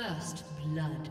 First blood.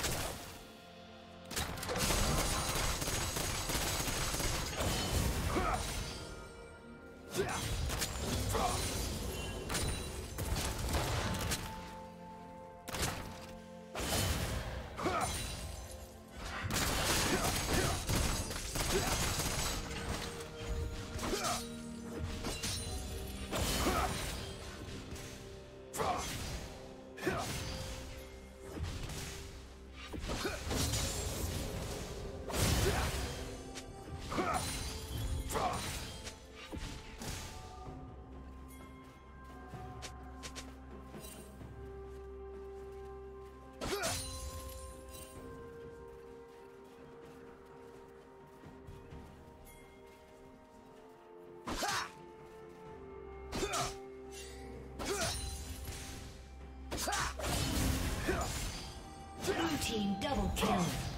Team double kill.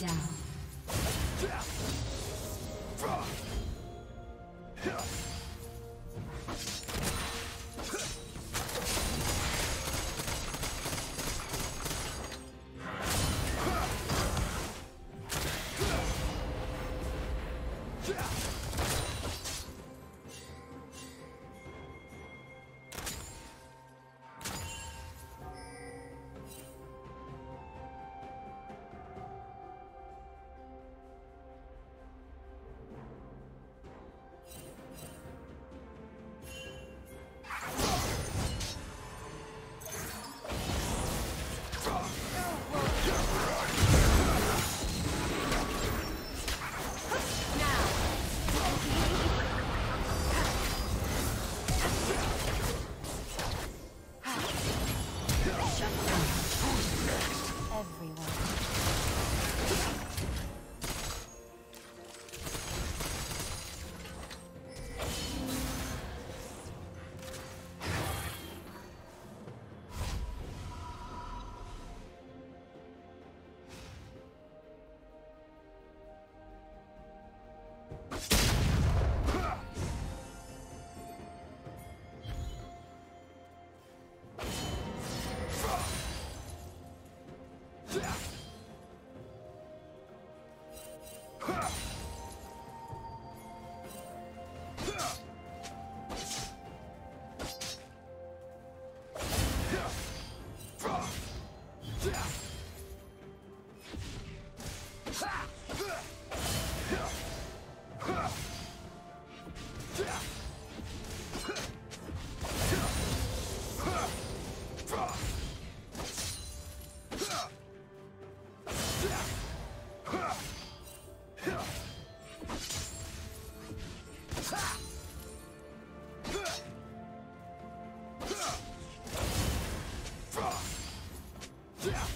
down. Yeah.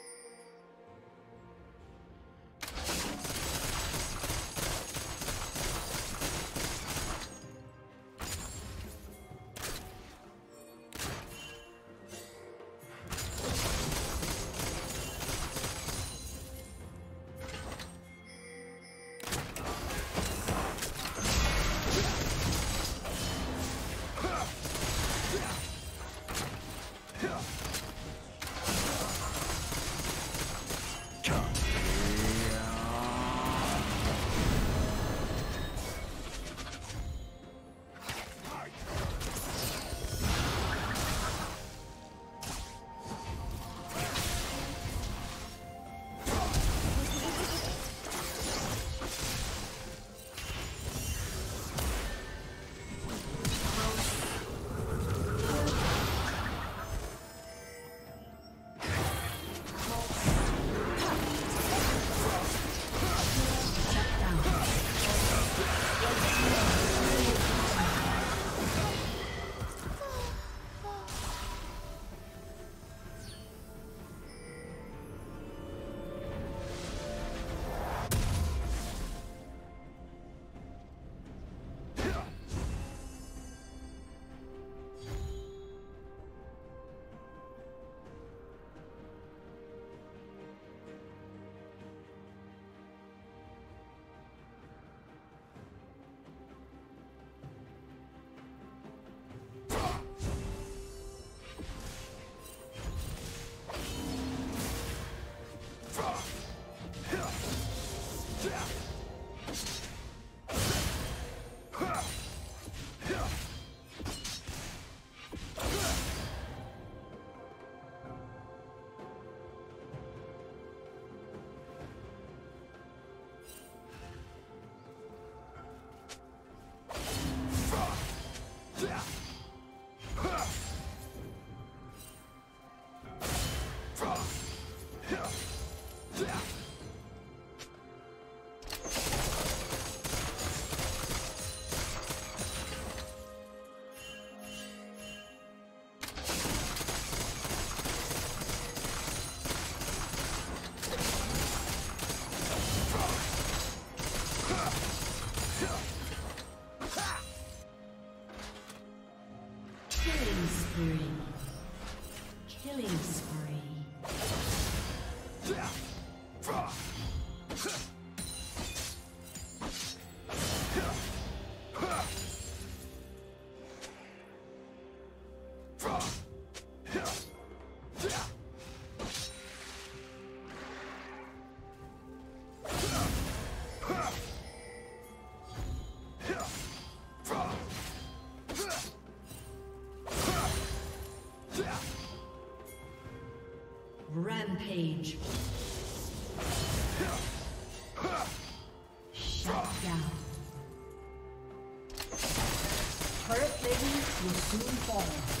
Soon fall.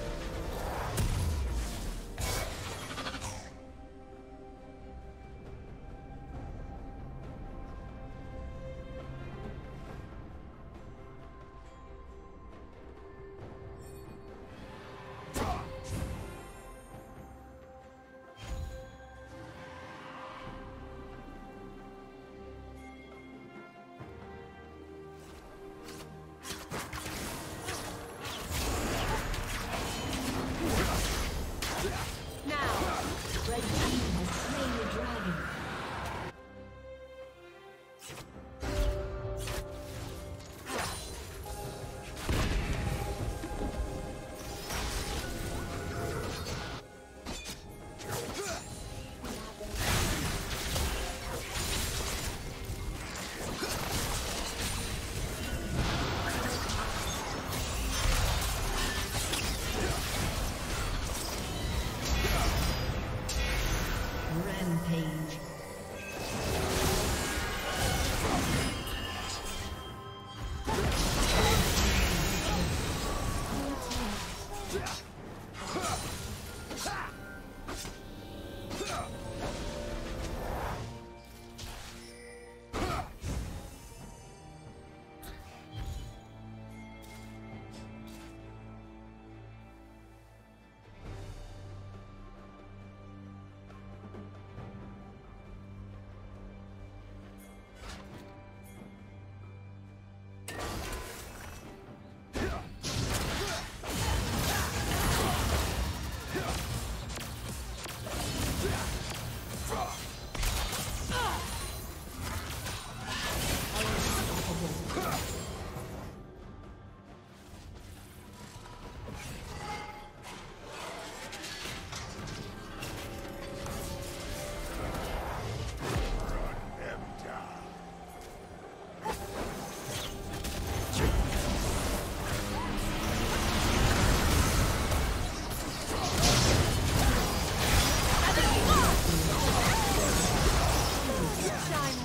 Ha!